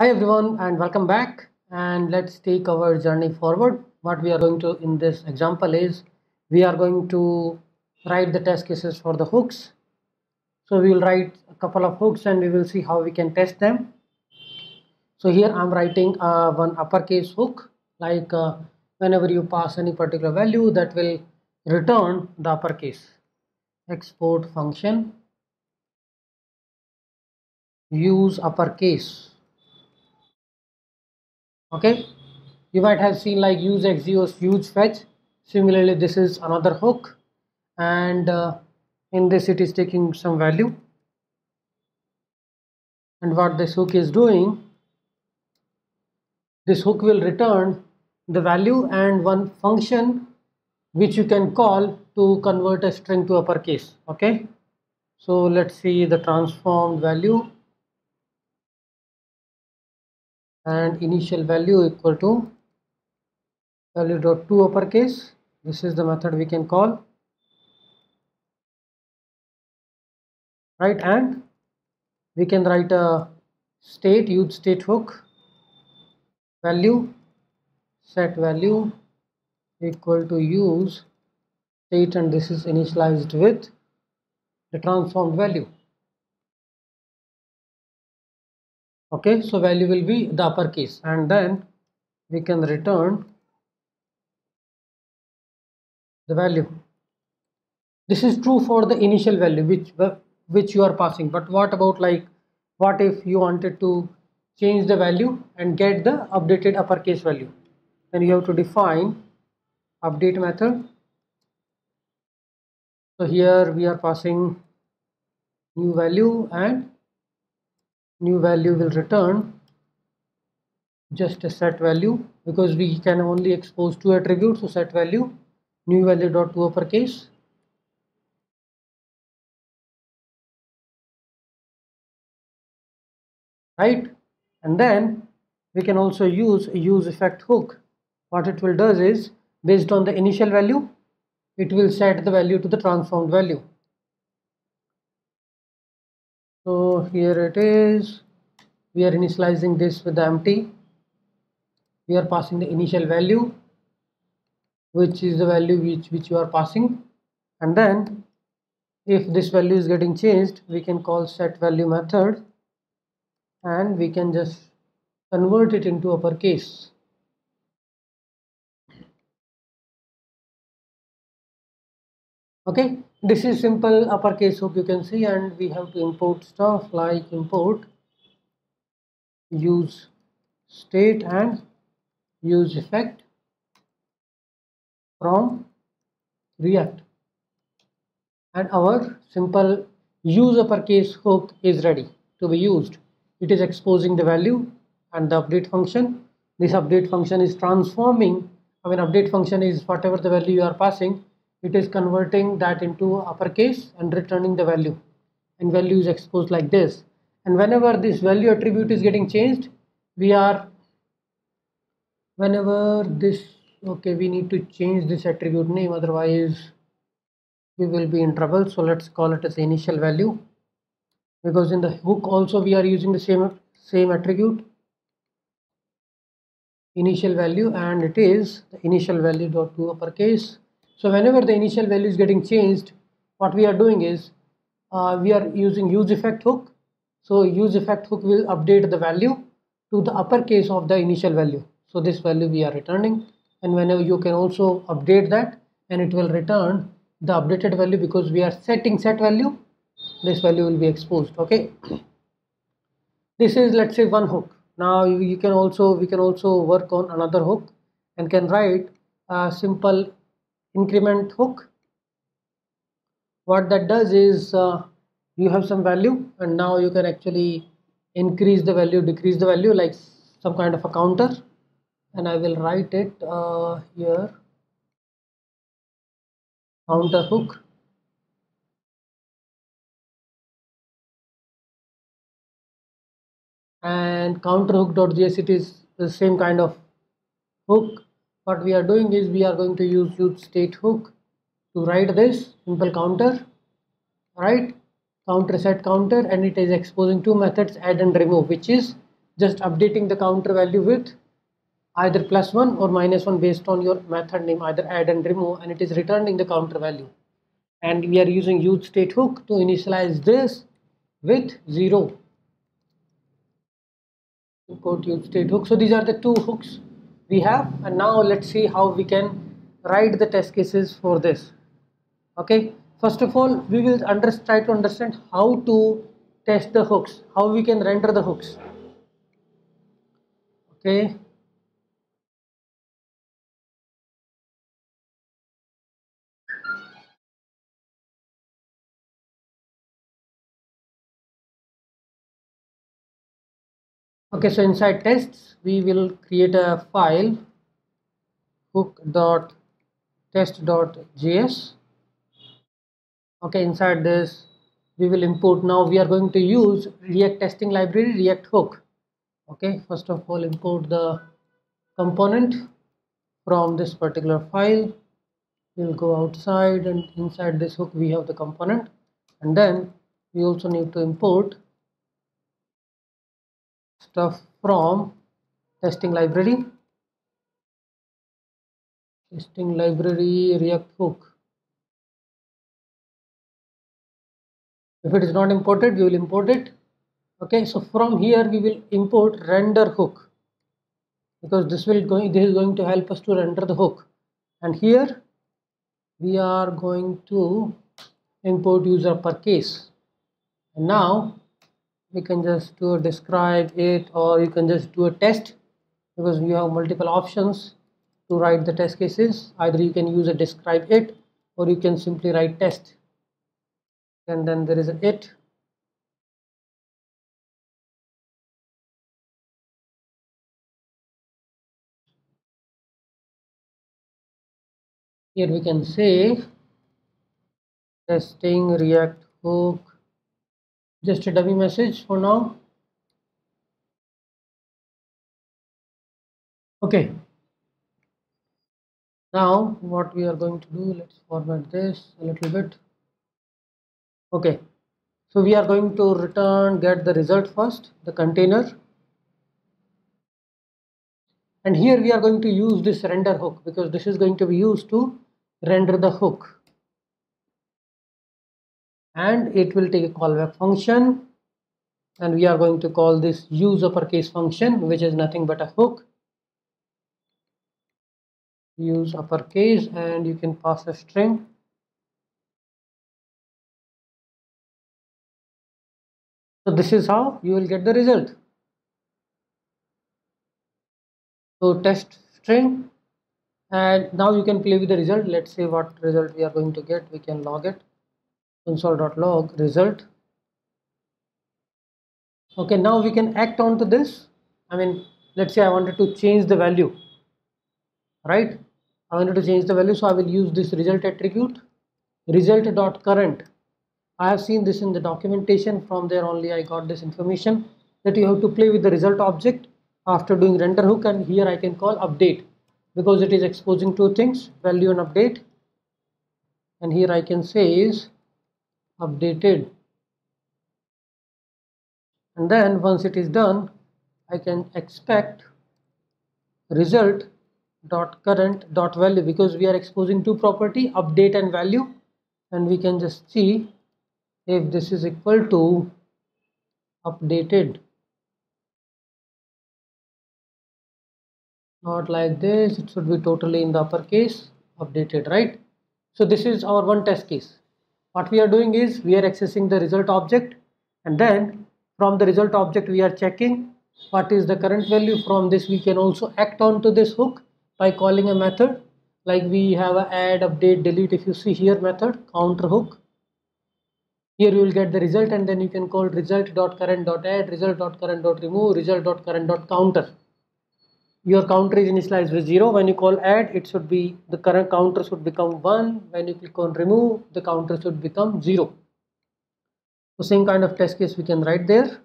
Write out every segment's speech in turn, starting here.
Hi everyone and welcome back and let's take our journey forward. What we are going to in this example is we are going to write the test cases for the hooks. So we will write a couple of hooks and we will see how we can test them. So here I'm writing uh, one uppercase hook like uh, whenever you pass any particular value that will return the uppercase export function use uppercase okay? You might have seen like use axios use fetch. Similarly this is another hook. And uh, in this it is taking some value. And what this hook is doing this hook will return the value and one function which you can call to convert a string to uppercase. Okay? So let's see the transformed value and initial value equal to value dot to uppercase. This is the method we can call. Right and we can write a state use state hook. Value set value equal to use state and this is initialized with the transformed value okay so value will be the uppercase. And then we can return the value. This is true for the initial value which which you are passing. But what about like what if you wanted to change the value and get the updated uppercase value? Then you have to define update method. So here we are passing new value and new value will return just a set value because we can only expose two attributes so set value new value dot to uppercase. Right? And then we can also use use effect hook. What it will does is based on the initial value it will set the value to the transformed value so here it is. We are initializing this with the empty. We are passing the initial value which is the value which which you are passing. And then if this value is getting changed we can call set value method and we can just convert it into uppercase okay this is simple uppercase hook you can see and we have to import stuff like import use state and use effect from react. And our simple use uppercase hook is ready to be used. It is exposing the value and the update function. This update function is transforming. I mean update function is whatever the value you are passing it is converting that into uppercase and returning the value. And value is exposed like this. And whenever this value attribute is getting changed we are whenever this okay we need to change this attribute name otherwise we will be in trouble. So let's call it as initial value. Because in the hook also we are using the same same attribute. Initial value and it is the initial value dot to uppercase so whenever the initial value is getting changed, what we are doing is uh, we are using use effect hook. So use effect hook will update the value to the uppercase of the initial value. So this value we are returning and whenever you can also update that and it will return the updated value because we are setting set value this value will be exposed okay this is let's say one hook now you, you can also we can also work on another hook and can write a simple increment hook. What that does is uh, you have some value and now you can actually increase the value decrease the value like some kind of a counter. And I will write it uh, here. Counter hook. And counter hook.js it is the same kind of hook what we are doing is we are going to use use state hook to write this simple counter. Right counter set counter and it is exposing two methods add and remove which is just updating the counter value with either plus 1 or minus 1 based on your method name either add and remove and it is returning the counter value. And we are using use state hook to initialize this with 0 import use state hook. So these are the two hooks we have. And now let's see how we can write the test cases for this. Okay? First of all we will under, try to understand how to test the hooks how we can render the hooks. Okay okay so inside tests we will create a file hook.test.js okay inside this we will import. Now we are going to use react testing library react hook. Okay first of all import the component from this particular file. We'll go outside and inside this hook we have the component. And then we also need to import stuff from testing library. Testing library react hook. If it is not imported we will import it. Okay so from here we will import render hook. Because this will going this is going to help us to render the hook. And here we are going to import use uppercase and now we can just do a describe it or you can just do a test because you have multiple options to write the test cases. Either you can use a describe it or you can simply write test and then there is a it. Here we can say testing react hook just a dummy message for now. Okay. Now what we are going to do let's format this a little bit. Okay. So we are going to return get the result first the container. And here we are going to use this render hook because this is going to be used to render the hook and it will take a callback function. And we are going to call this use uppercase function which is nothing but a hook. Use uppercase and you can pass a string. So this is how you will get the result. So test string. And now you can play with the result. Let's see what result we are going to get. We can log it console.log result. Okay now we can act on to this. I mean let's say i wanted to change the value right? I wanted to change the value so i will use this result attribute result dot current. I have seen this in the documentation. From there only i got this information that you have to play with the result object after doing render hook and here i can call update because it is exposing two things value and update. And here i can say is updated. And then once it is done I can expect result dot current dot value because we are exposing two property update and value. And we can just see if this is equal to updated. Not like this it should be totally in the uppercase updated right? So this is our one test case what we are doing is we are accessing the result object and then from the result object we are checking what is the current value. From this we can also act on to this hook by calling a method. Like we have a add update delete. If you see here method counter hook. Here you will get the result and then you can call result dot current your counter is initialized with 0 when you call add it should be the current counter should become 1 when you click on remove the counter should become 0 so same kind of test case we can write there.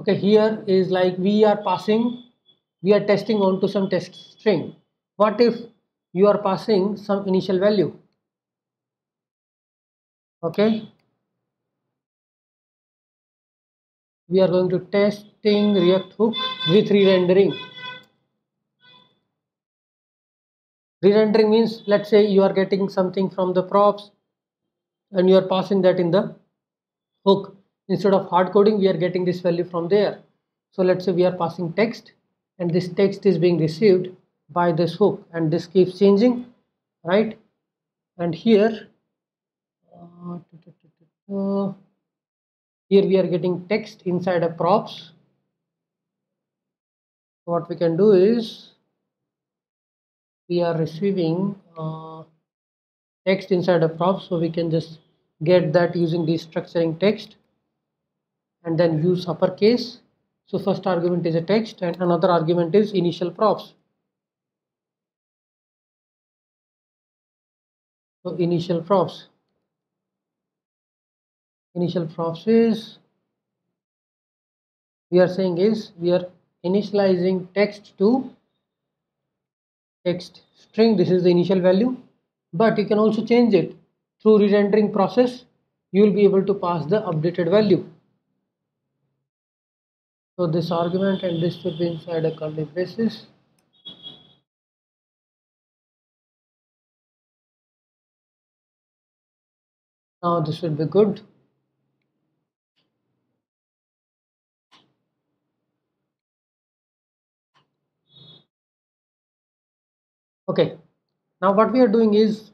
Okay here is like we are passing we are testing onto some test string. What if you are passing some initial value? Okay we are going to testing react hook with re-rendering. Re-rendering means let's say you are getting something from the props and you are passing that in the hook. Instead of hard coding we are getting this value from there. So let's say we are passing text and this text is being received by this hook and this keeps changing right? And here uh, here we are getting text inside a props. What we can do is we are receiving uh, text inside a prop so we can just get that using destructuring text and then use uppercase. So first argument is a text and another argument is initial props. So initial props initial props we are saying is we are initializing text to text string. This is the initial value but you can also change it. Through re-rendering process you will be able to pass the updated value. So this argument and this should be inside a curly braces. Now this should be good okay. Now what we are doing is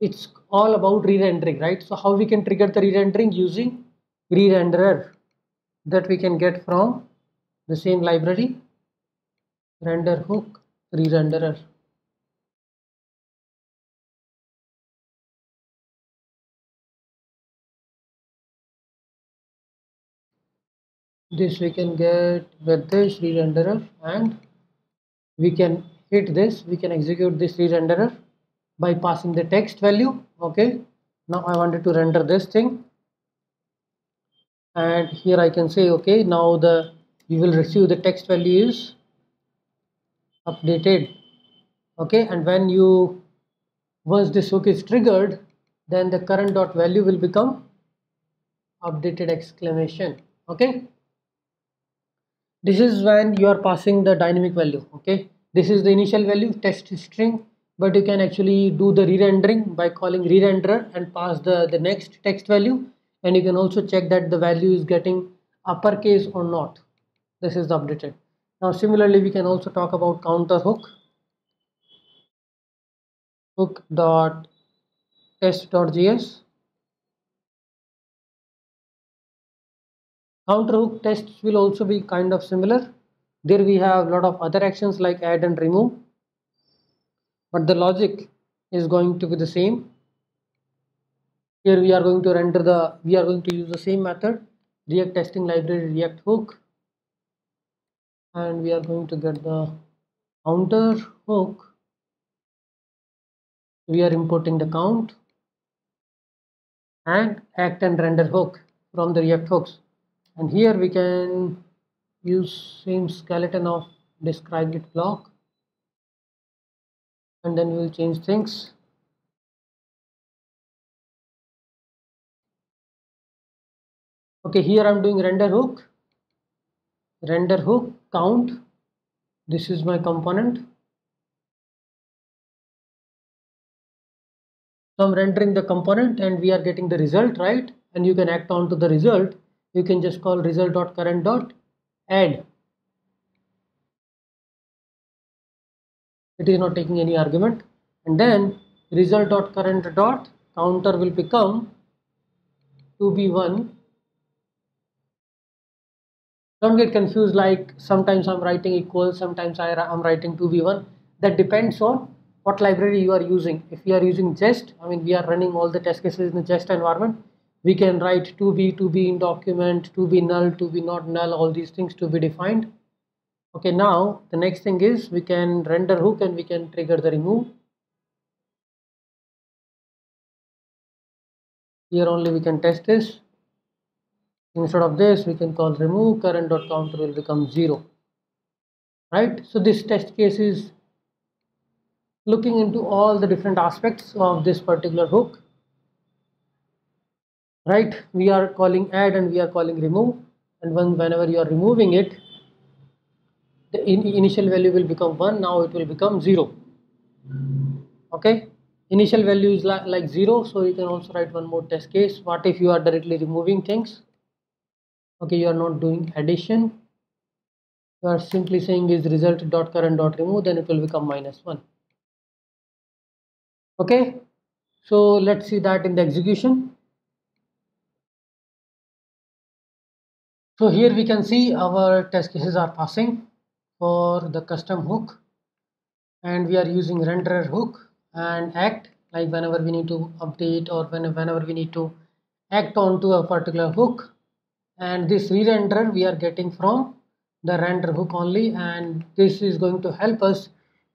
it's all about re-rendering right? So how we can trigger the re-rendering? Using re-renderer that we can get from the same library. Render hook re-renderer. This we can get with this re-renderer and we can hit this we can execute this re-renderer by passing the text value okay? Now I wanted to render this thing. And here I can say okay now the you will receive the text value is updated okay? And when you once this hook is triggered then the current dot value will become updated exclamation okay? This is when you are passing the dynamic value okay this is the initial value test string but you can actually do the re-rendering by calling re-renderer and pass the the next text value. And you can also check that the value is getting uppercase or not. This is updated. Now similarly we can also talk about counter hook. Hook dot test.js counter hook tests will also be kind of similar there we have a lot of other actions like add and remove. But the logic is going to be the same. Here we are going to render the we are going to use the same method react testing library react hook. And we are going to get the counter hook. We are importing the count. And act and render hook from the react hooks. And here we can use same skeleton of describe it block. And then we will change things. Okay here i'm doing render hook. Render hook count. This is my component. So i'm rendering the component and we are getting the result right? And you can act on to the result. You can just call result dot current dot add it is not taking any argument. And then result dot current dot counter will become 2b1 don't get confused like sometimes i'm writing equals sometimes i am writing 2b1 that depends on what library you are using. If you are using jest i mean we are running all the test cases in the jest environment we can write to be to be in document to be null to be not null all these things to be defined. Okay now the next thing is we can render hook and we can trigger the remove. Here only we can test this. Instead of this we can call remove current dot counter will become zero. Right? So this test case is looking into all the different aspects of this particular hook right? We are calling add and we are calling remove. And when, whenever you are removing it the in initial value will become 1 now it will become 0 okay? Initial value is like, like 0 so you can also write one more test case. What if you are directly removing things? Okay you are not doing addition. You are simply saying is result dot current dot remove then it will become minus 1 okay? So let's see that in the execution so here we can see our test cases are passing for the custom hook. And we are using renderer hook and act. Like whenever we need to update or whenever we need to act onto a particular hook. And this re-renderer we are getting from the render hook only. And this is going to help us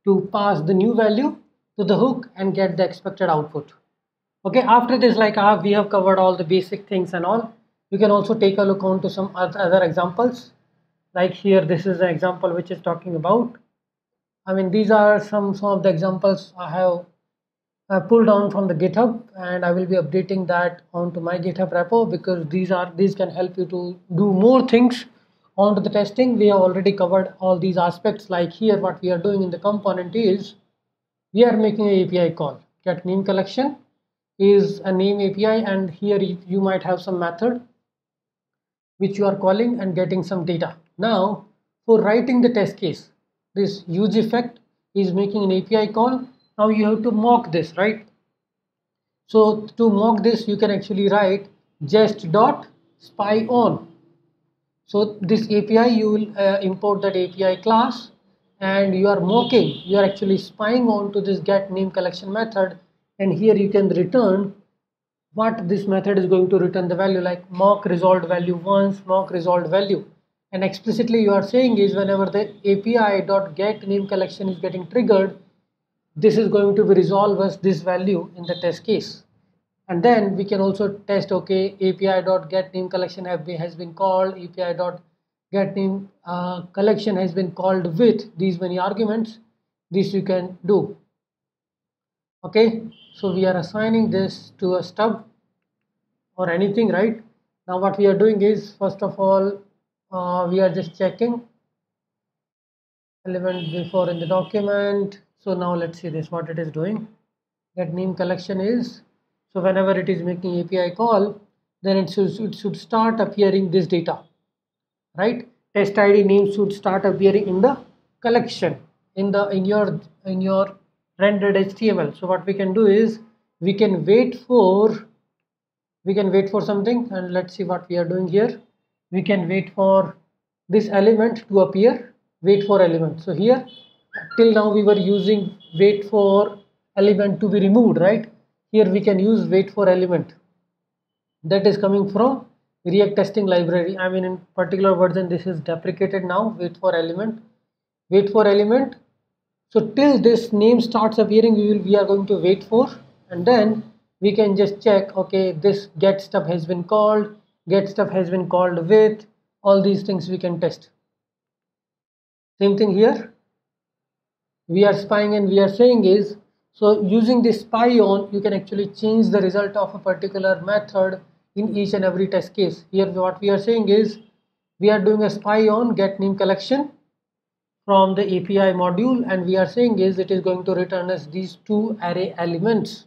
to pass the new value to the hook and get the expected output. Okay after this like uh, we have covered all the basic things and all you can also take a look on to some other examples. Like here this is an example which is talking about. I mean these are some some of the examples I have pulled down from the github and I will be updating that onto my github repo because these are these can help you to do more things onto the testing. We have already covered all these aspects. Like here what we are doing in the component is we are making an API call. Get name collection is a name API and here you might have some method which you are calling and getting some data now, for writing the test case, this use effect is making an API call. Now you have to mock this, right? So to mock this, you can actually write jest dot spy on. So this API, you will uh, import that API class and you are mocking, you are actually spying on to this get name collection method and here you can return what this method is going to return the value like mock resolved value once, mock resolved value. And explicitly you are saying is whenever the API dot get name collection is getting triggered this is going to be resolve as this value in the test case. And then we can also test okay API dot get name collection been, has been called API dot get name uh, collection has been called with these many arguments this you can do okay so we are assigning this to a stub or anything right? Now what we are doing is first of all uh, we are just checking element before in the document. So now let's see this what it is doing. That name collection is so whenever it is making API call then it should, it should start appearing this data right? Test id name should start appearing in the collection in the in your in your rendered html so what we can do is we can wait for we can wait for something and let's see what we are doing here. We can wait for this element to appear wait for element. So here till now we were using wait for element to be removed right? Here we can use wait for element. That is coming from react testing library. I mean in particular version this is deprecated now wait for element. Wait for element so till this name starts appearing we will we are going to wait for and then we can just check okay this get stub has been called get stub has been called with all these things we can test. Same thing here. We are spying and we are saying is so using this spy on you can actually change the result of a particular method in each and every test case. Here what we are saying is we are doing a spy on get name collection from the API module and we are saying is it is going to return us these two array elements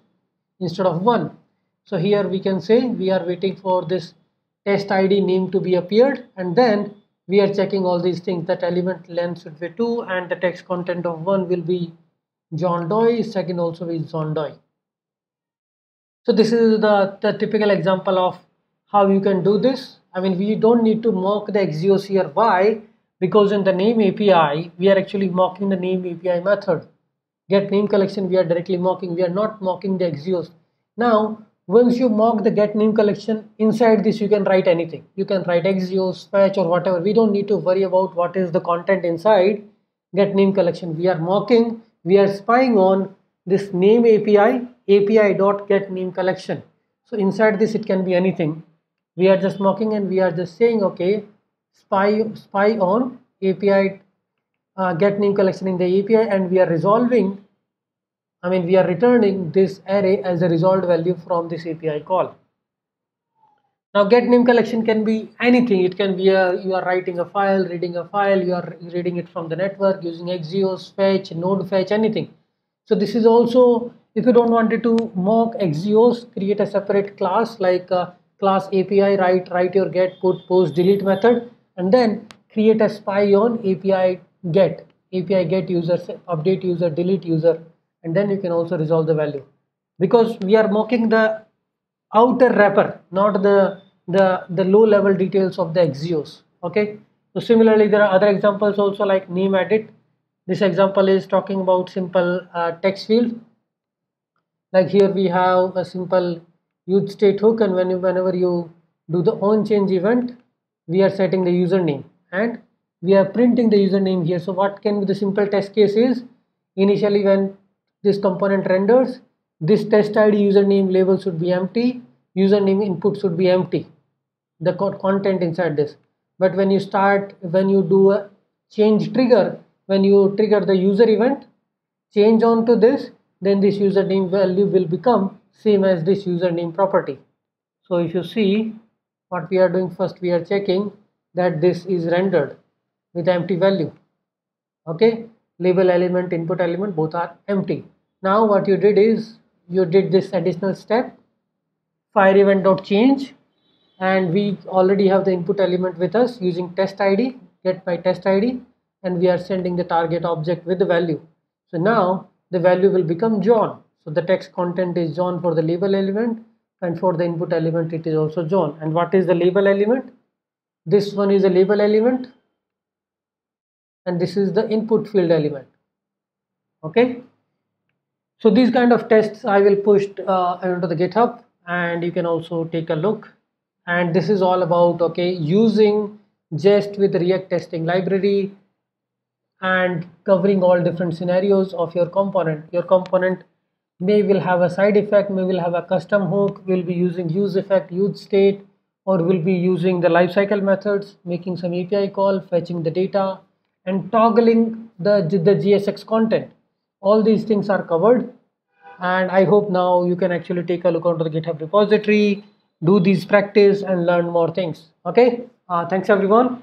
instead of one. So here we can say we are waiting for this test id name to be appeared and then we are checking all these things. That element length should be 2 and the text content of one will be John Doe second also is John Doe. So this is the, the typical example of how you can do this. I mean we don't need to mock the Axios here why because in the name API we are actually mocking the name API method. Get name collection we are directly mocking. We are not mocking the Axios. Now once you mock the get name collection inside this you can write anything. You can write axios fetch or whatever. We don't need to worry about what is the content inside get name collection. We are mocking we are spying on this name api api dot get name collection. So inside this it can be anything. We are just mocking and we are just saying okay spy spy on api uh, get name collection in the api and we are resolving I mean we are returning this array as a resolved value from this API call. now get name collection can be anything. It can be a you are writing a file reading a file you are reading it from the network using axios fetch node fetch anything. So this is also if you don't want it to mock axios create a separate class like uh, class api write write your get put post delete method and then create a spy on api get. Api get user update user delete user and then you can also resolve the value. Because we are mocking the outer wrapper not the the the low level details of the axios okay? So similarly there are other examples also like name edit this example is talking about simple uh, text field. Like here we have a simple use state hook and when you, whenever you do the on change event we are setting the username and we are printing the username here. So what can be the simple test case is initially when this component renders this test id username label should be empty username input should be empty the content inside this. But when you start when you do a change trigger when you trigger the user event change on to this then this username value will become same as this username property. So if you see what we are doing first we are checking that this is rendered with empty value. Okay? Label element input element both are empty. Now what you did is you did this additional step fire event dot change and we already have the input element with us using test id get by test id and we are sending the target object with the value. So now the value will become john. So the text content is john for the label element and for the input element it is also john and what is the label element? This one is a label element. And this is the input field element. Okay? So these kind of tests i will push uh, the github. And you can also take a look. And this is all about okay using jest with react testing library and covering all different scenarios of your component. Your component may will have a side effect may will have a custom hook we'll be using use effect use state or we'll be using the lifecycle methods making some api call fetching the data and toggling the the jsx content. All these things are covered and i hope now you can actually take a look onto the github repository do these practice and learn more things. Okay? Uh, thanks everyone